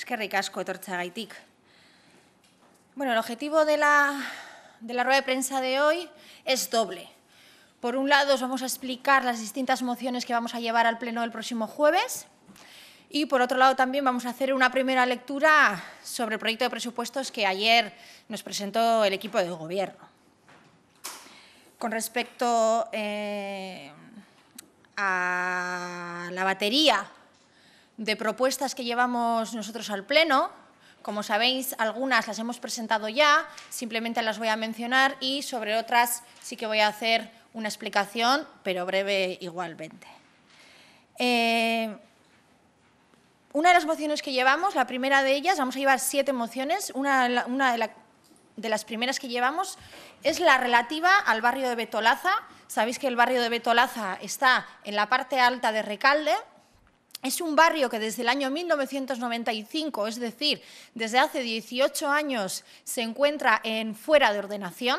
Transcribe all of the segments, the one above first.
eskerrik asko etortzagaitik. Bueno, el objetivo de la, de la rueda de prensa de hoy es doble. Por un lado, os vamos a explicar las distintas mociones que vamos a llevar al Pleno el próximo jueves y, por otro lado, también vamos a hacer una primera lectura sobre el proyecto de presupuestos que ayer nos presentó el equipo de Gobierno. Con respecto eh, a la batería de propuestas que llevamos nosotros al Pleno. Como sabéis, algunas las hemos presentado ya, simplemente las voy a mencionar y sobre otras sí que voy a hacer una explicación, pero breve igualmente. Eh, una de las mociones que llevamos, la primera de ellas, vamos a llevar siete mociones, una, de, de, las primeras que llevamos es la relativa al barrio de Betolaza. Sabéis que el barrio de Betolaza está en la parte alta de Recalde, es un barrio que desde el año 1995, es decir, desde hace 18 años, se encuentra en fuera de ordenación.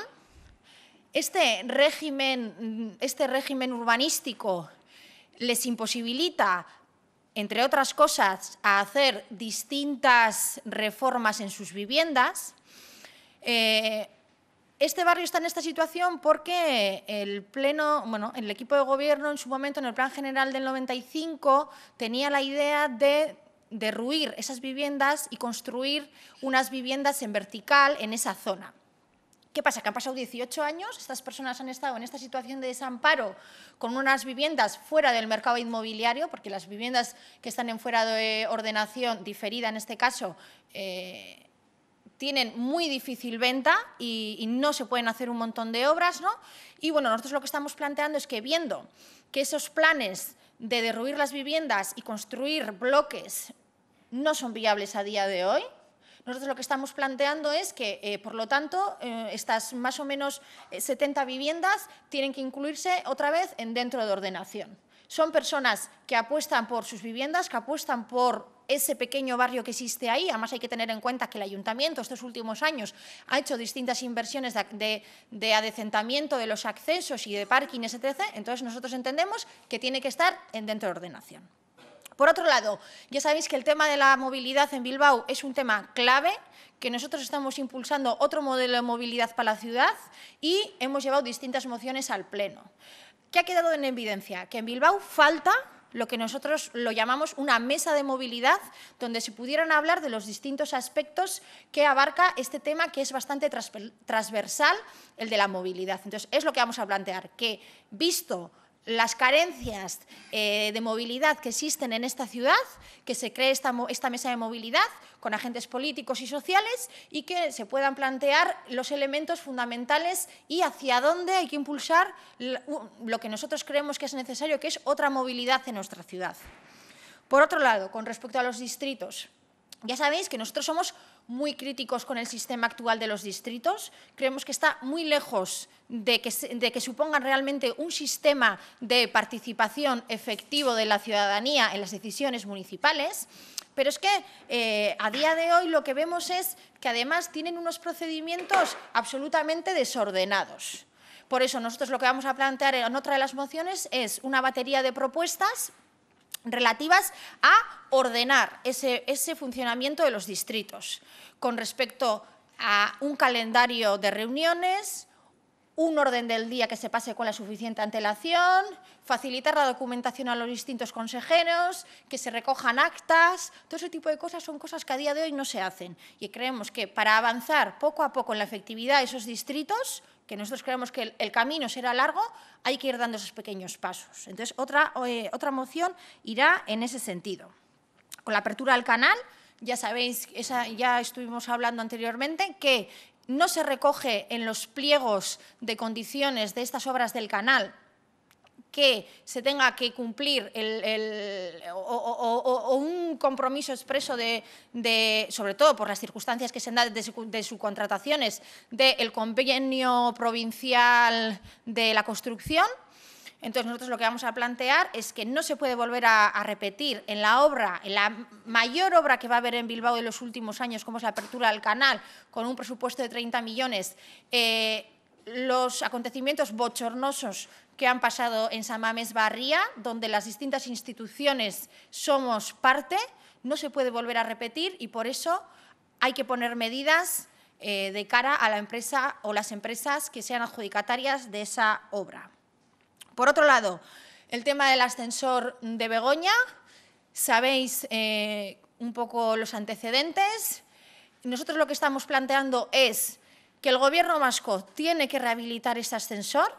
Este régimen, este régimen urbanístico les imposibilita, entre otras cosas, a hacer distintas reformas en sus viviendas. Eh, este barrio está en esta situación porque el pleno, bueno, el equipo de gobierno en su momento, en el plan general del 95, tenía la idea de derruir esas viviendas y construir unas viviendas en vertical en esa zona. ¿Qué pasa? Que han pasado 18 años, estas personas han estado en esta situación de desamparo con unas viviendas fuera del mercado inmobiliario, porque las viviendas que están en fuera de ordenación diferida, en este caso, eh, tienen muy difícil venta y, no se pueden hacer un montón de obras. ¿no? Y bueno, nosotros lo que estamos planteando es que viendo que esos planes de derruir las viviendas y construir bloques no son viables a día de hoy, nosotros lo que estamos planteando es que, eh, por lo tanto, eh, estas más o menos 70 eh, viviendas tienen que incluirse otra vez en dentro de ordenación. Son personas que apuestan por sus viviendas, que apuestan por ese pequeño barrio que existe ahí. Además, hay que tener en cuenta que el ayuntamiento estos últimos años ha hecho distintas inversiones de, adecentamiento de los accesos y de parking, etc. Entonces, nosotros entendemos que tiene que estar en dentro de ordenación. Por otro lado, ya sabéis que el tema de la movilidad en Bilbao es un tema clave, que nosotros estamos impulsando otro modelo de movilidad para la ciudad y hemos llevado distintas mociones al Pleno. ¿Qué ha quedado en evidencia? Que en Bilbao falta lo que nosotros lo llamamos una mesa de movilidad, donde se pudieran hablar de los distintos aspectos que abarca este tema, que es bastante transversal, el de la movilidad. Entonces, es lo que vamos a plantear, que visto las carencias eh, de movilidad que existen en esta ciudad, que se cree esta, mesa de movilidad con agentes políticos y sociales y que se puedan plantear los elementos fundamentales y hacia dónde hay que impulsar lo que nosotros creemos que es necesario, que es otra movilidad en nuestra ciudad. Por otro lado, con respecto a los distritos, ya sabéis que nosotros somos muy críticos con el sistema actual de los distritos. Creemos que está muy lejos de que, supongan realmente un sistema de participación efectivo de la ciudadanía en las decisiones municipales. Pero es que eh, a día de hoy lo que vemos es que además tienen unos procedimientos absolutamente desordenados. Por eso nosotros lo que vamos a plantear en otra de las mociones es una batería de propuestas relativas a ordenar ese, funcionamiento de los distritos con respecto a un calendario de reuniones, un orden del día que se pase con la suficiente antelación, facilitar la documentación a los distintos consejeros, que se recojan actas, todo ese tipo de cosas son cosas que a día de hoy no se hacen. Y creemos que para avanzar poco a poco en la efectividad de esos distritos, que nosotros creemos que el, camino será largo, hay que ir dando esos pequeños pasos. Entonces, otra, eh, otra moción irá en ese sentido. Con la apertura del canal, ya sabéis, esa, ya estuvimos hablando anteriormente, que no se recoge en los pliegos de condiciones de estas obras del canal que se tenga que cumplir o, un compromiso expreso de, sobre todo por las circunstancias que se dan de, de subcontrataciones, del convenio provincial de la construcción. Entonces, nosotros lo que vamos a plantear es que no se puede volver a, repetir en la obra, en la mayor obra que va a haber en Bilbao en los últimos años, como es la apertura del canal, con un presupuesto de 30 millones, eh, los acontecimientos bochornosos que han pasado en San Mamés Barría, donde las distintas instituciones somos parte. no se puede volver a repetir y por eso hay que poner medidas eh, de cara a la empresa o las empresas que sean adjudicatarias de esa obra. Por otro lado, el tema del ascensor de Begoña, sabéis eh, un poco los antecedentes. Nosotros lo que estamos planteando es que el Gobierno vasco tiene que rehabilitar ese ascensor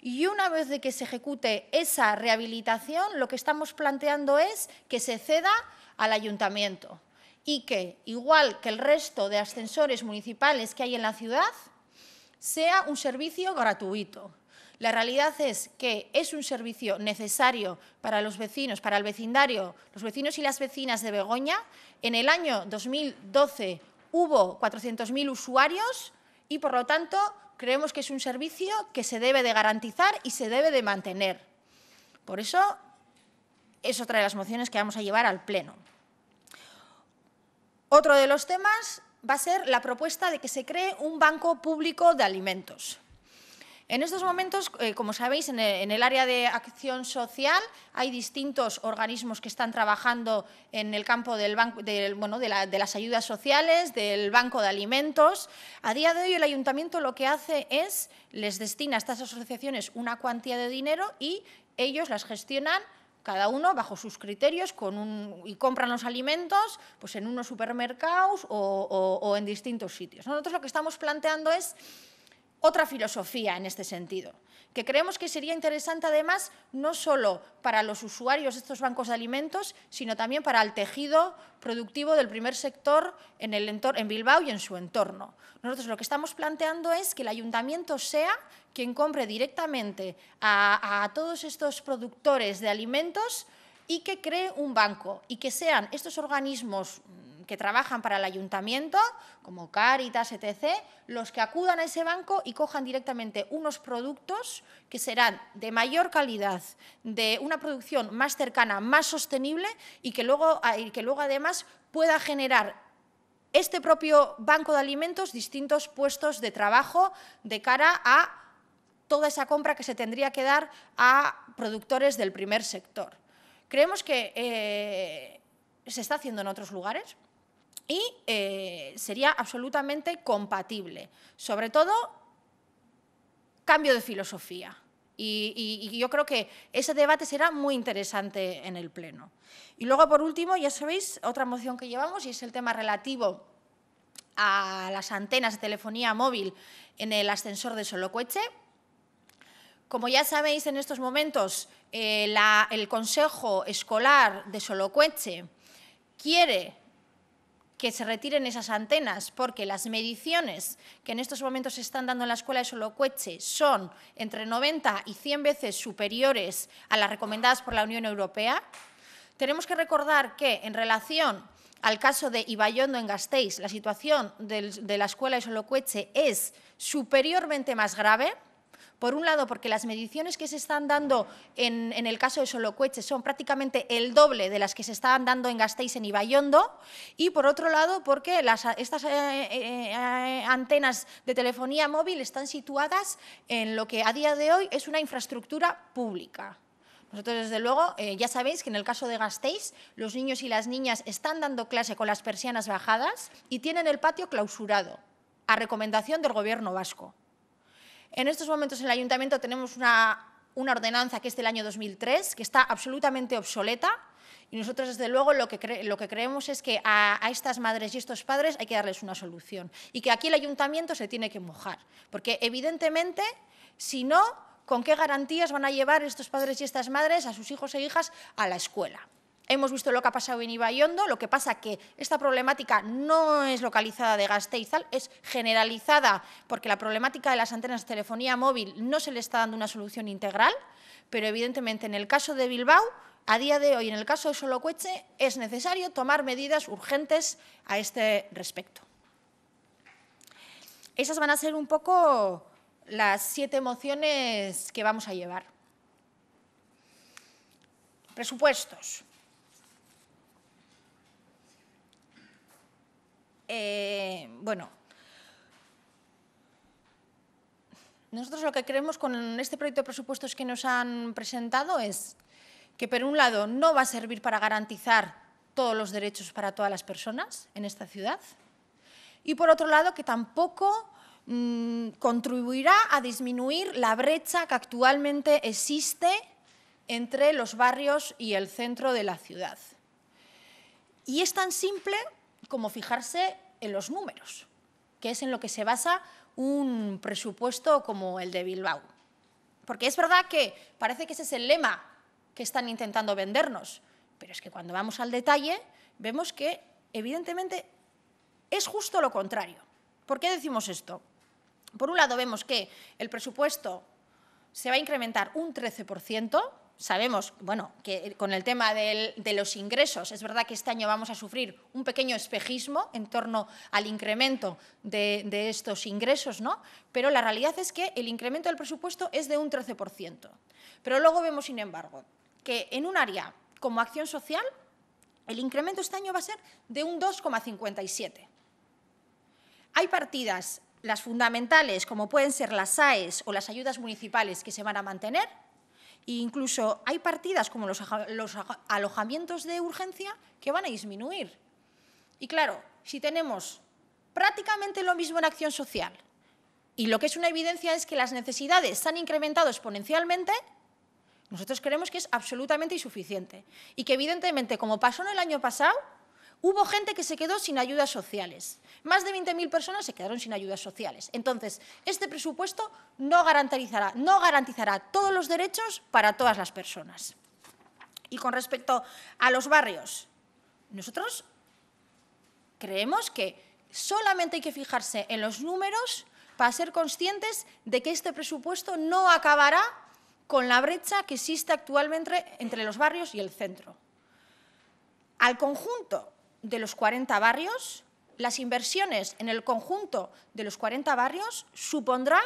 y una vez de que se ejecute esa rehabilitación, lo que estamos planteando es que se ceda al ayuntamiento y que, igual que el resto de ascensores municipales que hay en la ciudad, sea un servicio gratuito. La realidad es que es un servicio necesario para los vecinos, para el vecindario, los vecinos y las vecinas de Begoña. En el año 2012 hubo 400.000 usuarios y, por lo tanto, creemos que es un servicio que se debe de garantizar y se debe de mantener. Por eso, es otra de las mociones que vamos a llevar al Pleno. Otro de los temas va a ser la propuesta de que se cree un banco público de alimentos. En estos momentos, eh, como sabéis, en el, área de acción social hay distintos organismos que están trabajando en el campo de, las ayudas sociales, del banco de alimentos. A día de hoy el ayuntamiento lo que hace es, les destina a estas asociaciones una cuantía de dinero y ellos las gestionan cada uno bajo sus criterios y compran los alimentos pues en unos supermercados o en distintos sitios. Nosotros lo que estamos planteando es otra filosofía en este sentido, que creemos que sería interesante además no solo para los usuarios de estos bancos de alimentos, sino también para el tejido productivo del primer sector en, Bilbao y en su entorno. Nosotros lo que estamos planteando es que el ayuntamiento sea quien compre directamente a todos estos productores de alimentos y que cree un banco y que sean estos organismos que trabajan para el ayuntamiento, como Cáritas, etc., los que acudan a ese banco y cojan directamente unos productos que serán de mayor calidad, de una producción más cercana, más sostenible y que luego, ah, que luego además pueda generar este propio banco de alimentos distintos puestos de trabajo de cara a toda esa compra que se tendría que dar a productores del primer sector. Creemos que eh, se está haciendo en otros lugares, y eh, sería absolutamente compatible. Sobre todo, cambio de filosofía. Y, yo creo que ese debate será muy interesante en el Pleno. Y luego, por último, ya sabéis, otra moción que llevamos y es el tema relativo a las antenas de telefonía móvil en el ascensor de Solocueche. Como ya sabéis, en estos momentos eh, el Consejo Escolar de Solocueche quiere que se retiren esas antenas, porque las mediciones que en estos momentos se están dando en la escuela de Solocueche son entre 90 y 100 veces superiores a las recomendadas por la Unión Europea. Tenemos que recordar que en relación al caso de Ibayondo en Gasteiz, la situación de la escuela de Solocueche es superiormente más grave, por un lado, porque las mediciones que se están dando en, el caso de Solocueche son prácticamente el doble de las que se estaban dando en Gasteiz en Ibayondo, y por otro lado, porque estas eh, eh, eh, antenas de telefonía móvil están situadas en lo que a día de hoy es una infraestructura pública. Nosotros, desde luego, ya sabéis que en el caso de Gasteiz, los niños y las niñas están dando clase con las persianas bajadas y tienen el patio clausurado, a recomendación del Gobierno vasco. En estos momentos en el Ayuntamiento tenemos una, ordenanza que es del año 2003, que está absolutamente obsoleta, y nosotros, desde luego, lo que, creemos es que a, estas madres y estos padres hay que darles una solución y que aquí el ayuntamiento se tiene que mojar, porque evidentemente, si no, ¿con qué garantías van a llevar estos padres y estas madres a sus hijos e hijas a la escuela? Hemos visto lo que ha pasado en Ibayondo, lo que pasa que esta problemática no es localizada de Gasteizal, es generalizada porque la problemática de las antenas de telefonía móvil no se le está dando una solución integral, pero evidentemente en el caso de Bilbao, a día de hoy en el caso de Solocueche, es necesario tomar medidas urgentes a este respecto. Esas van a ser un poco las siete mociones que vamos a llevar. Presupuestos. Eh, bueno, nosotros lo que creemos con este proyecto de presupuestos que nos han presentado es que, por un lado, no va a servir para garantizar todos los derechos para todas las personas en esta ciudad. Y por otro lado, que tampoco mm, contribuirá a disminuir la brecha que actualmente existe entre los barrios y el centro de la ciudad. Y es tan simple como fijarse en los números, que es en lo que se basa un presupuesto como el de Bilbao. Porque es verdad que parece que ese es el lema que están intentando vendernos, pero es que cuando vamos al detalle vemos que evidentemente es justo lo contrario. ¿Por qué decimos esto? Por un lado vemos que el presupuesto se va a incrementar un 13%, sabemos, bueno, que con el tema de los ingresos, es verdad que este año vamos a sufrir un pequeño espejismo en torno al incremento de, de, estos ingresos, ¿no? Pero la realidad es que el incremento del presupuesto es de un 13%. Pero luego vemos, sin embargo, que en un área como acción social, el incremento este año va a ser de un 2,57. Hay partidas, las fundamentales, como pueden ser las AES o las ayudas municipales, que se van a mantener, e incluso hay partidas como los, alojamientos de urgencia que van a disminuir. Y claro, si tenemos prácticamente lo mismo en acción social y lo que es una evidencia es que las necesidades se han incrementado exponencialmente, nosotros creemos que es absolutamente insuficiente y que evidentemente, como pasó en el año pasado, hubo gente que se quedó sin ayudas sociales. Más de 20.000 personas se quedaron sin ayudas sociales. Entonces, este presupuesto no garantizará, no garantizará todos los derechos para todas las personas. Y con respecto a los barrios, nosotros creemos que solamente hay que fijarse en los números para ser conscientes de que este presupuesto no acabará con la brecha que existe actualmente entre los barrios y el centro. Al conjunto de los 40 barrios, las inversiones en el conjunto de los 40 barrios supondrá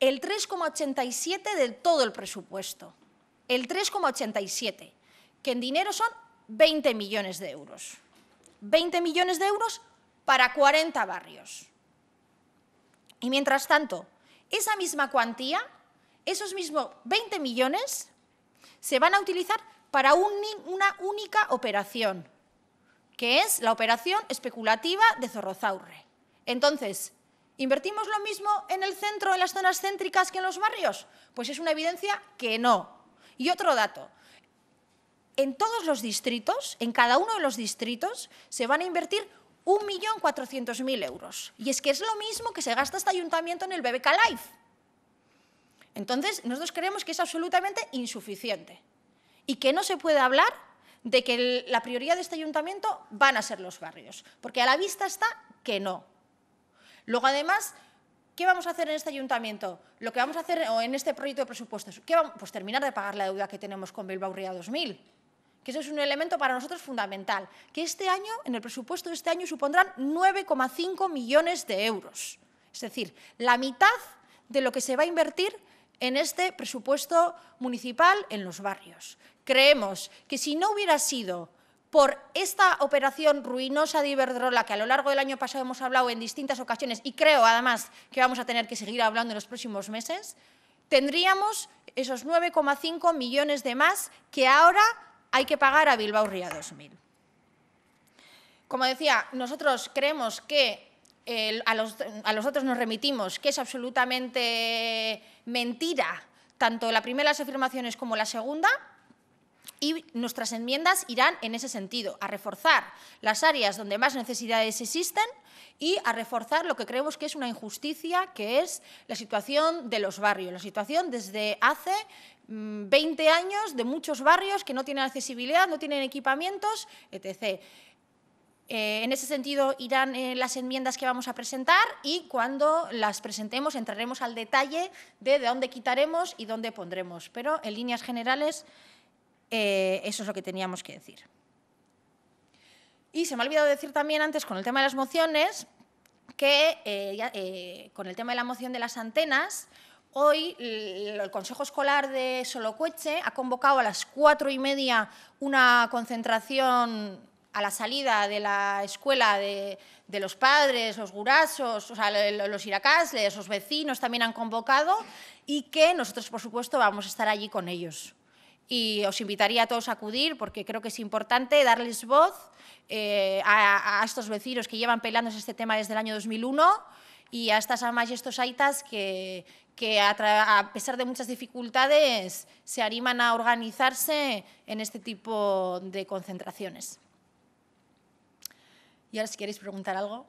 el 3,87 de todo el presupuesto. El 3,87, que en dinero son 20 millones de euros. 20 millones de euros para 40 barrios. Y mientras tanto, esa misma cuantía, esos mismos 20 millones, se van a utilizar para una única operación, que es la operación especulativa de Zorrozaurre. Entonces, ¿invertimos lo mismo en el centro, en las zonas céntricas, que en los barrios? Pues es una evidencia que no. Y otro dato, en todos los distritos, en cada uno de los distritos, se van a invertir 1.400.000 euros. Y es que es lo mismo que se gasta este ayuntamiento en el BBK Life. Entonces, nosotros creemos que es absolutamente insuficiente y que no se puede hablar de que la prioridad de este ayuntamiento van a ser los barrios, porque a la vista está que no. Luego, además, ¿qué vamos a hacer en este ayuntamiento? Lo que vamos a hacer o en este proyecto de presupuestos, ¿qué vamos? pues terminar de pagar la deuda que tenemos con Bilbao Ría 2000, que eso es un elemento para nosotros fundamental, que este año, en el presupuesto de este año, supondrán 9,5 millones de euros. Es decir, la mitad de lo que se va a invertir en este presupuesto municipal en los barrios. Creemos que si no hubiera sido por esta operación ruinosa de Iberdrola, que a lo largo del año pasado hemos hablado en distintas ocasiones y creo además que vamos a tener que seguir hablando en los próximos meses, tendríamos esos 9,5 millones de más que ahora hay que pagar a Bilbao Ría 2000. Como decía, nosotros creemos que a, los, otros nos remitimos que es absolutamente mentira tanto las afirmaciones como la segunda, y nuestras enmiendas irán en ese sentido, a reforzar las áreas donde más necesidades existen y a reforzar lo que creemos que es una injusticia, que es la situación de los barrios, la situación desde hace 20 mm, años de muchos barrios que no tienen accesibilidad, no tienen equipamientos, etc. Eh, en ese sentido irán eh, las enmiendas que vamos a presentar y cuando las presentemos entraremos al detalle de, de dónde quitaremos y dónde pondremos. Pero en líneas generales eh, eso es lo que teníamos que decir. Y se me ha olvidado decir también antes con el tema de las mociones que con el tema de la moción de las antenas Hoy el Consejo Escolar de Solocueche ha convocado a las cuatro y media una concentración a la salida de la escuela de, los padres, los gurasos, los iracasles, los vecinos también han convocado y que nosotros, por supuesto, vamos a estar allí con ellos. Y os invitaría a todos a acudir porque creo que es importante darles voz eh, a, estos vecinos que llevan peleándose este tema desde el año 2001 y a estas amas y estos aitas que, a, pesar de muchas dificultades se animan a organizarse en este tipo de concentraciones. Y ahora si queréis preguntar algo.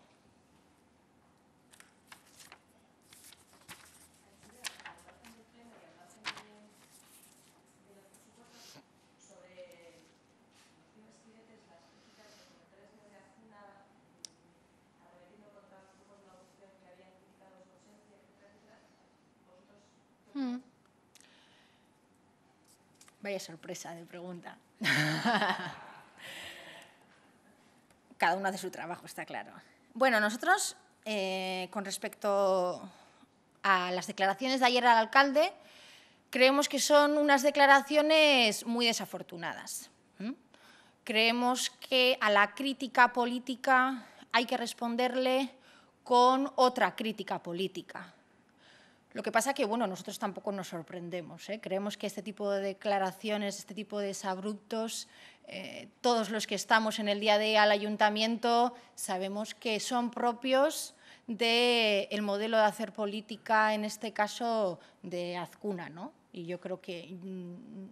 Vaya sorpresa de pregunta. Cada uno hace su trabajo, está claro. Bueno, nosotros, eh, con respecto a las declaraciones de ayer al alcalde, creemos que son unas declaraciones muy desafortunadas. Creemos que a la crítica política hay que responderle con otra crítica política. Lo que pasa que, bueno, nosotros tampoco nos sorprendemos. ¿eh? Creemos que este tipo de declaraciones, este tipo de desabruptos, eh, todos los que estamos en el día de al ayuntamiento sabemos que son propios del modelo de hacer política, en este caso de Azcuna. ¿no? Y yo creo que, mm,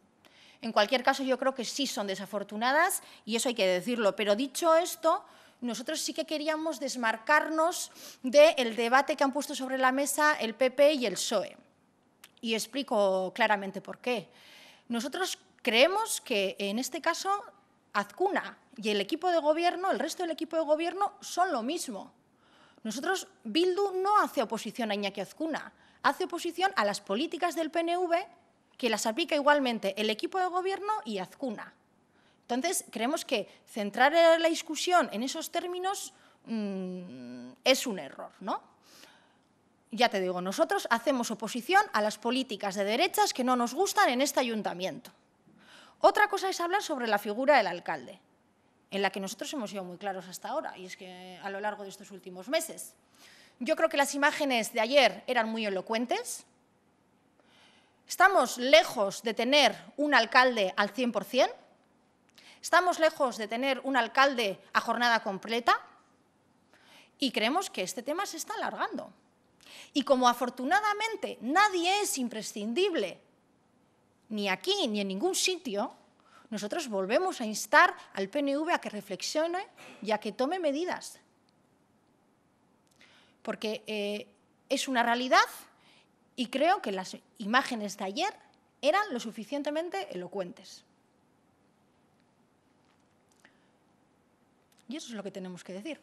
en cualquier caso, yo creo que sí son desafortunadas y eso hay que decirlo. Pero dicho esto, nosotros sí que queríamos desmarcarnos del debate que han puesto sobre la mesa el PP y el PSOE. Y explico claramente por qué. Nosotros creemos que en este caso Azcuna y el equipo de gobierno, el resto del equipo de gobierno, son lo mismo. Nosotros, Bildu no hace oposición a Iñaki Azcuna, hace oposición a las políticas del PNV que las aplica igualmente el equipo de gobierno y Azcuna. Entonces, creemos que centrar la discusión en esos términos mm, es un error, ¿no? Ya te digo, nosotros hacemos oposición a las políticas de derechas que no nos gustan en este ayuntamiento. Otra cosa es hablar sobre la figura del alcalde, en la que nosotros hemos sido muy claros hasta ahora, y es que a lo largo de estos últimos meses. Yo creo que las imágenes de ayer eran muy elocuentes. Estamos lejos de tener un alcalde al 100%, Estamos lejos de tener un alcalde a jornada completa y creemos que este tema se está alargando. Y como afortunadamente nadie es imprescindible, ni aquí ni en ningún sitio, nosotros volvemos a instar al PNV a que reflexione y a que tome medidas. Porque eh, es una realidad y creo que las imágenes de ayer eran lo suficientemente elocuentes. Y eso es lo que tenemos que decir.